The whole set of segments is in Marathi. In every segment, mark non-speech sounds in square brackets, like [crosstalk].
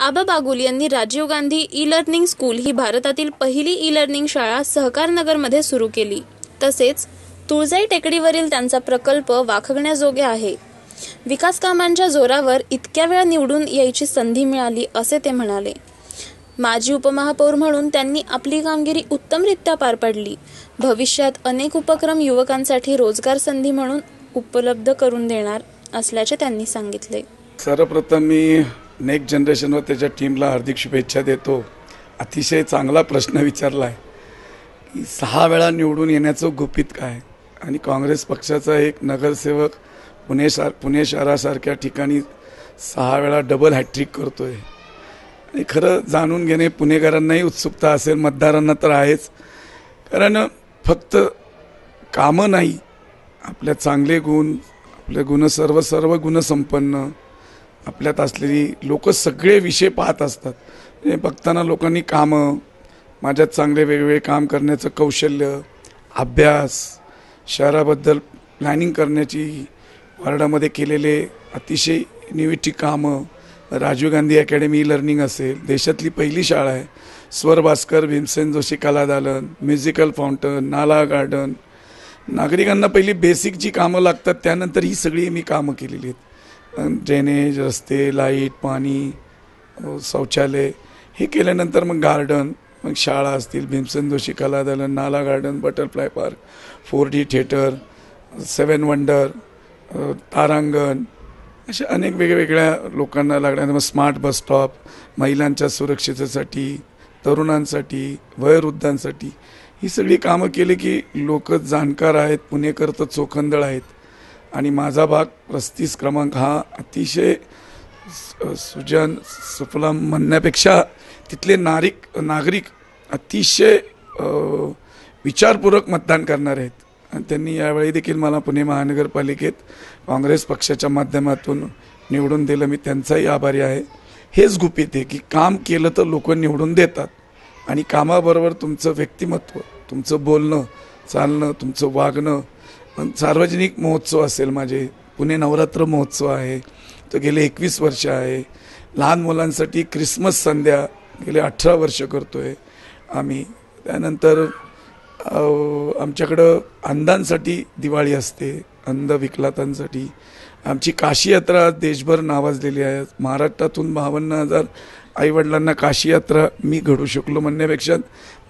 आबा बागुल यांनी Rajiv Gandhi E learning school ही भारतातील पहिली ई लर्निंग शाळा सहकारनगरमध्ये सुरू केली. तसेच तुळजाई टेकडीवरील त्यांचा प्रकल्प वाखगण्याजोगे आहे. विकास कामांच्या जोरावर इतक्या वेळा निवडून यायची संधी मिळाली असे ते म्हणाले. माजी उपमहापौर म्हणून त्यांनी आपली कामगिरी उत्तमरित्या पार पाडली. भविष्यात अनेक उपक्रम युवकांसाठी रोजगार संधी म्हणून उपलब्ध करून देणार असल्याचे त्यांनी सांगितले. सर्वप्रथम मी नेक्स्ट जनरेशनवर त्याच्या टीमला हार्दिक शुभेच्छा देतो. अतिशय चांगला प्रश्न विचारला आहे की सहा वेळा निवडून येण्याचं गुपित काय? आणि काँग्रेस पक्षाचा एक नगरसेवक पुणे सार पुणे शहरासारख्या ठिकाणी सहा वेळा डबल हॅट्रिक आहे आणि खरं जाणून घेणे पुणेकरांनाही उत्सुकता असेल मतदारांना तर आहेच. कारण फक्त कामं नाही आपल्या चांगले गुण आपले गुण सर्व सर्व गुणसंपन्न आपल्यात असलेली लोक सगळे विषय पाहत असतात. म्हणजे बघताना लोकांनी कामं माझ्यात चांगले वेगवेगळे काम करण्याचं कौशल्य अभ्यास शहराबद्दल प्लॅनिंग करण्याची वार्डामध्ये केलेले अतिशय निविष्टी कामं राजीव गांधी अकॅडमी लर्निंग असेल देशातली पहिली शाळा आहे. स्वर भास्कर भीमसेन जोशी कला दालन म्युझिकल फाउंटन नाला गार्डन नागरिकांना पहिली बेसिक जी कामं लागतात त्यानंतर ही सगळी मी कामं केलेली आहेत. ड्रेनेज रस्ते लाइट पाणी शौचालय हे केल्यानंतर मग गार्डन मग शाळा असतील भीमसेन जोशी कला दालन नाला garden butterfly park four D theatre seven wonder तारांगण अशा अनेक वेगवेगळ्या लोकांना लागणाऱ्या स्मार्ट बस स्टॉप महिलांच्या सुरक्षितेसाठी तरुणांसाठी वयोवृद्धांसाठी ही सगळी कामं केली की लोक जाणकार आहेत पुणेकर तर चोखंदळ आहेत. आणि माझा भाग पस्तीस क्रमांक हा अतिशय सुजन सुफलम म्हणण्यापेक्षा तिथले नारिक नागरिक अतिशय विचारपूर्वक मतदान करणार आहेत. आणि त्यांनी यावेळी देखील मला पुणे महानगरपालिकेत काँग्रेस पक्षाच्या माध्यमातून निवडून दिलं. मी त्यांचाही आभारी आहे. हेच गुपित आहे की काम केलं तर लोक निवडून देतात. आणि कामाबरोबर तुमचं व्यक्तिमत्व तुमचं बोलणं चालणं तुमचं वागणं सार्वजनिक महोत्सव असेल माझे पुणे नवरात्र महोत्सव आहे तो गेले एकवीस वर्ष आहे. लहान मुलांसाठी क्रिसमस संध्या गेले अठरा वर्ष करतो आहे आम्ही. त्यानंतर आमच्याकडं अंधांसाठी दिवाळी असते अंध विकलातांसाठी. आमची काशी यात्रा देशभर नावाजलेली आहे. महाराष्ट्रातून बावन्न हजार आईवडिलांना काशी यात्रा मी घडू शकलो म्हणण्यापेक्षा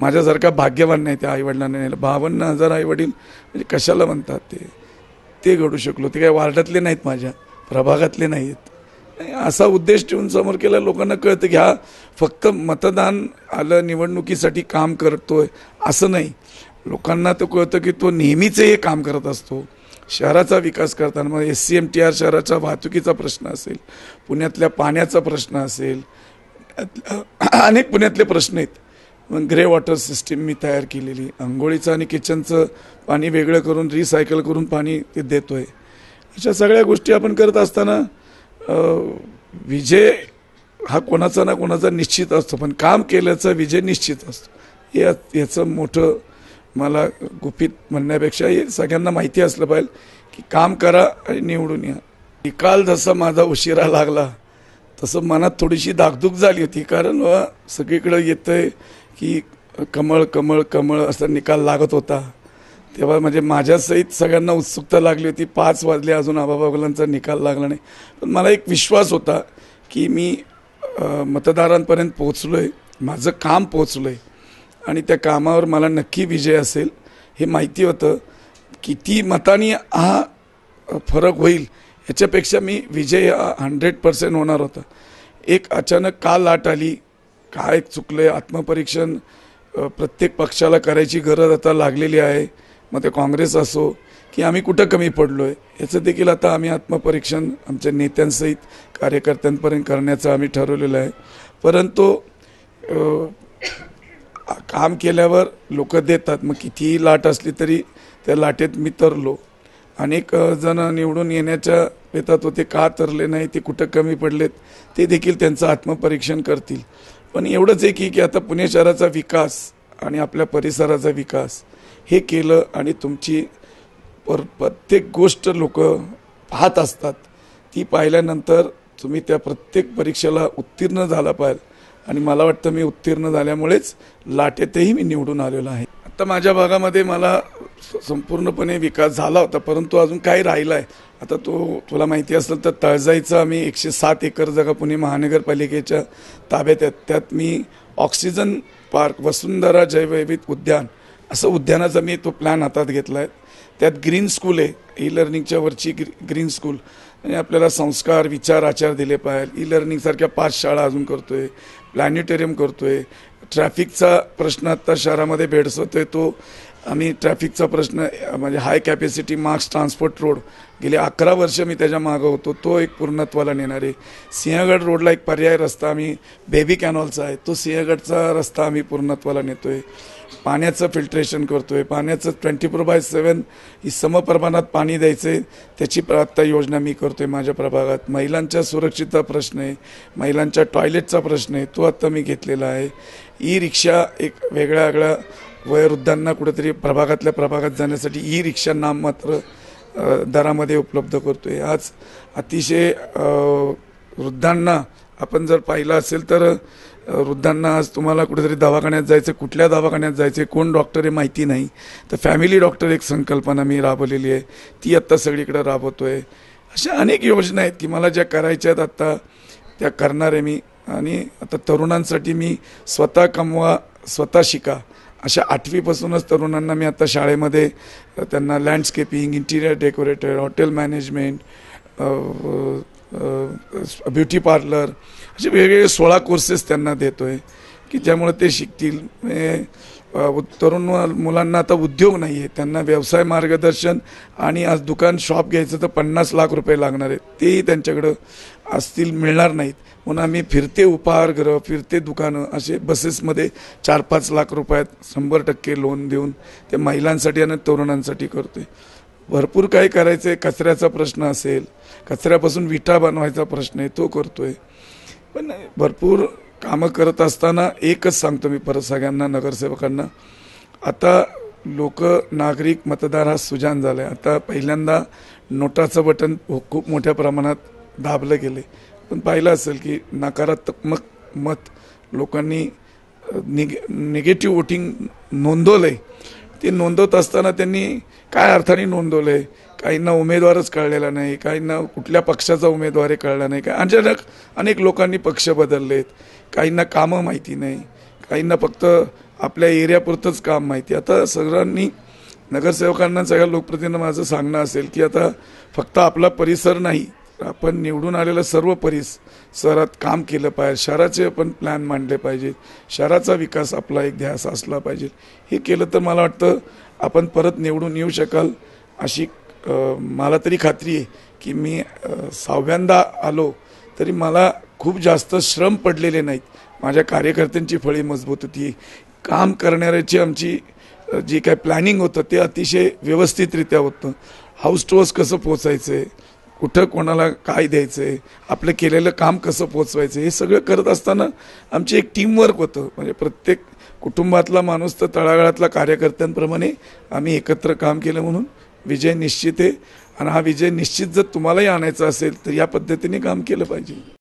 माझ्यासारखा भाग्यवान नाही त्या आईवडिलांना नेलं. बावन्न हजार आईवडील म्हणजे कशाला म्हणतात ते? ते घडू शकलो. ते काही वार्डातले नाहीत माझ्या. प्रभागातले नाहीत. असा उद्देश ठेवून समोर केला लोकांना कळतं की हा फक्त मतदान आलं निवडणुकीसाठी काम करतोय असं नाही. लोकांना तो कळतं की तो नेहमीच हे काम करत असतो. शहराचा विकास करताना मग S C M T R शहराच्या वाहतुकीचा प्रश्न असेल पुण्यातल्या पाण्याचा प्रश्न असेल [coughs] अनेक पुण्यातले प्रश्न आहेत. मग ग्रे वॉटर सिस्टीम मी तयार केलेली. आंघोळीचं आणि किचनचं पाणी वेगळं करून रिसायकल करून पाणी ते देतो आहे अशा सगळ्या गोष्टी आपण करत असताना विजय हा कोणाचा ना कोणाचा निश्चित असतो. पण काम केल्याचा विजय निश्चित असतो. या याचं मोठं मला गुपित म्हणण्यापेक्षा हे सगळ्यांना माहिती असलं पाहिजे की काम करा आणि निवडून या. निकाल जसा माझा उशिरा लागला तसं मनात थोडीशी धाकधूक झाली होती. कारण सगळीकडं येतंय की कमळ कमळ कमळ असा निकाल लागत होता. तेव्हा म्हणजे माझ्यासहित सगळ्यांना उत्सुकता लागली होती. पाच वाजले अजून आबाबागलांचा निकाल लागला नाही. पण मला एक विश्वास होता की मी मतदारांपर्यंत पोचलो आहे माझं काम पोचलो आहे आणि त्या कामावर मला नक्की विजय असेल हे माहिती होतं किती मतानी हा फरक होईल. ह्याच्यापेक्षा मी विजय हा हंड्रेड पर्सेंट होणार होता. एक अचानक का लाट आली. काय चुकलं आहे आत्मपरीक्षण प्रत्येक पक्षाला करायची गरज आता लागलेली आहे. मग ते काँग्रेस असो की आम्ही कुठं कमी पडलो आहे याचं देखील आता आम्ही आत्मपरीक्षण आमच्या नेत्यांसहित कार्यकर्त्यांपर्यंत करण्याचं आम्ही ठरवलेलं आहे. परंतु काम केल्यावर लोक देतात. मग कितीही लाट असली तरी त्या लाटेत मी तरलो. अनेक जण निवडून येण्याच्या येतात होते का तरले नाही ते कुठं कमी पडलेत ते देखील त्यांचं आत्मपरीक्षण करतील. पण एवढंच आहे की की आता पुणे शहराचा विकास आणि आपल्या परिसराचा विकास हे केलं आणि तुमची पर प्रत्येक गोष्ट लोक पाहत असतात. ती पाहिल्यानंतर तुम्ही त्या प्रत्येक परीक्षेला उत्तीर्ण झाला पाहिजे आणि मला वाटतं मी उत्तीर्ण झाल्यामुळेच लाटेतही मी निवडून आलेलो आहे. आता माझ्या भागामध्ये मला संपूर्णपणे विकास झाला होता परंतु अजून काही राहिला आहे आता तो तुला माहिती असेल तर तळजाईचं आम्ही एकशे सात एकर जागा पुणे महानगरपालिकेच्या ताब्यात आहेत. त्यात मी ऑक्सिजन पार्क वसुंधरा जैवविविध उद्यान असं उद्यानाचा मी तो प्लॅन हातात घेतला आहे त्यात ग्रीन स्कूल आहे ई लर्निंगच्या वरची ग्री ग्रीन स्कूल. आणि आपल्याला संस्कार विचार आचार दिले पाहिजे. ई लर्निंगसारख्या पाच शाळा अजून करतो आहे प्लॅनिटोरियम करतो आहे ट्रॅफिकचा प्रश्न आत्ता शहरामध्ये भेडसवतोय तो आम्ही ट्रॅफिकचा प्रश्न म्हणजे high capacity mass transport road गेले अकरा वर्ष मी त्याच्या मागं होतो. तो एक पूर्णत्वाला नेणार आहे. सिंहगड रोडला एक पर्याय रस्ता आम्ही बेबी कॅनॉलचा आहे. तो सिंहगडचा रस्ता आम्ही पूर्णत्वाला नेतोय. पाण्याचं फिल्ट्रेशन आहे पाण्याचं ट्वेंटी फोर बाय सेवन ही समप्रमाणात पाणी द्यायचं आहे त्याची प्र- आत्ता योजना मी करतो आहे माझ्या प्रभागात. महिलांच्या सुरक्षेचा प्रश्न आहे. महिलांच्या टॉयलेटचा प्रश्न आहे. तो आत्ता मी घेतलेला आहे. ई रिक्षा एक वेगळ्या वेगळ्या वयोवृद्धांना कुठेतरी प्रभागातल्या प्रभागात जाण्यासाठी ई रिक्षा नाममात्र दरामध्ये उपलब्ध करतो आहे आज अतिशय वृद्धांना आपण जर पाहिलं असेल तर वृद्धांना आज तुम्हाला कुठेतरी दवाखान्यात जायचं कुठल्या दवाखान्यात जायचं कोण डॉक्टर आहे माहिती नाही. तर फॅमिली डॉक्टर एक संकल्पना मी राबवलेली आहे. ती आत्ता सगळीकडे आहे अशा अनेक योजना आहेत की मला ज्या करायच्या आहेत आत्ता त्या करणार आहे मी. आणि आता तरुणांसाठी मी स्वतः कमवा स्वतः शिका. अशा आठवीपासूनच तरुणांना मी आता शाळेमध्ये त्यांना landscaping interior decorator hotel management beauty parlour असे वेगवेगळे सोळा कोर्सेस त्यांना देतो आहे की ज्यामुळे ते शिकतील. तरुण मुलांना आता उद्योग नाही आहे त्यांना व्यवसाय मार्गदर्शन आणि आज दुकान शॉप घ्यायचं तर पन्नास लाख रुपये लागणार आहेत. तेही त्यांच्याकडं असतील मिळणार नाहीत. म्हणून आम्ही फिरते उपहारगृह फिरते दुकानं असे बसेसमध्ये चार पाच लाख रुपयात शंभर टक्के लोन देऊन ते महिलांसाठी आणि तरुणांसाठी करतो आहे भरपूर काही करायचं आहे कचऱ्याचा प्रश्न असेल कचऱ्यापासून विटा बनवायचा प्रश्न आहे तो करतोय. पण भरपूर कामं करत असताना एकच सांगतो मी परत सगळ्यांना नगरसेवकांना. आता लोक नागरिक मतदार हा सुजान झालाय. आता पहिल्यांदा नोटाचं बटन खूप मोठ्या प्रमाणात दाबलं गेले पण पाहिलं असेल की नकारात्मक मत लोकांनी निगे निगेटिव्ह वोटिंग नोंदवलंय. ते नोंदवत असताना त्यांनी काय अर्थाने नोंदवलंय काहींना उमेदवारच कळलेला नाही काहींना कुठल्या पक्षाचा उमेदवार कळला नाही. काय अचानक अनेक लोकांनी पक्ष बदललेत. काहींना कामं माहिती नाही. काहींना फक्त आपल्या एरियापुरतंच काम माहिती. आता सगळ्यांनी नगरसेवकांना सगळ्या लोकप्रतिनिधींना माझं सांगणं असेल की आता फक्त आपला परिसर नाही आपण निवडून आलेलं सर्व परिस शहरात काम केलं पाहिजे. शहराचे आपण प्लॅन मांडले पाहिजे शहराचा विकास आपला एक ध्यास असला पाहिजे. हे केलं तर मला वाटतं आपण परत निवडून येऊ शकाल अशी मला तरी खात्री आहे की मी सहाव्यांदा आलो तरी मला खूप जास्त श्रम पडलेले नाहीत. माझ्या कार्यकर्त्यांची फळी मजबूत होती. काम करणाऱ्याची आमची जी काय प्लॅनिंग होतं ते अतिशय व्यवस्थितरित्या होतं. हाऊस टू हाऊस कसं पोचायचं? आहे कुठं कोणाला काय द्यायचं आहे आपलं केलेलं काम कसं पोचवायचं हे सगळं करत असताना आमची एक टीमवर्क होतं. म्हणजे प्रत्येक कुटुंबातला माणूस तर तळागाळातला कार्यकर्त्यांप्रमाणे आम्ही एकत्र काम केलं म्हणून. विजय निश्चित आहे. आणि हा विजय निश्चित जर तुम्हालाही आणायचा असेल तर या पद्धतीने काम केलं पाहिजे.